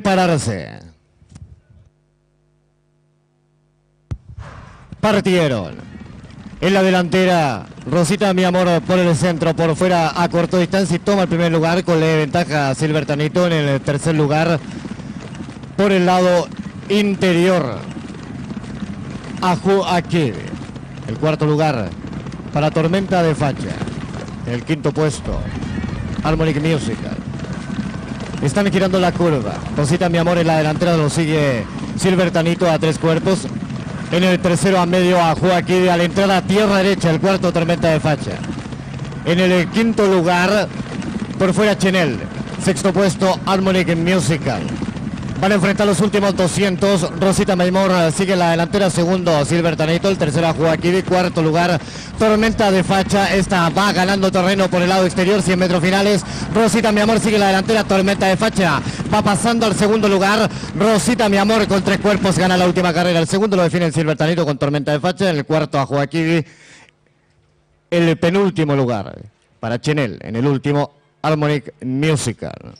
Prepararse. Partieron. En la delantera, Rosita Mi Amor por el centro, por fuera a corto distancia y toma el primer lugar con la ventaja Silvertanito en el tercer lugar por el lado interior. Aju Akid. El cuarto lugar para Tormenta de Facha. El quinto puesto, Harmonic Musical. Están girando la curva. Rosita Mi Amor en la delantera lo sigue Silvertanito a tres cuerpos. En el tercero a medio a Joaquín a la entrada a tierra derecha, el cuarto Tormenta de Facha. En el quinto lugar, por fuera Chenel. Sexto puesto, Harmonic Musical. Van a enfrentar los últimos 200. Rosita Maimor sigue en la delantera. Segundo, Silvertanito. El tercero Joaquín. Cuarto lugar, Tormenta de Facha. Esta va ganando terreno por el lado exterior. 100 metros finales. Rosita Mi Amor sigue la delantera. Tormenta de Facha va pasando al segundo lugar. Rosita Mi Amor con tres cuerpos gana la última carrera. El segundo lo define el Silvertanito con Tormenta de Facha. En el cuarto a Joaquín. El penúltimo lugar para Chenel. En el último, Harmonic Musical.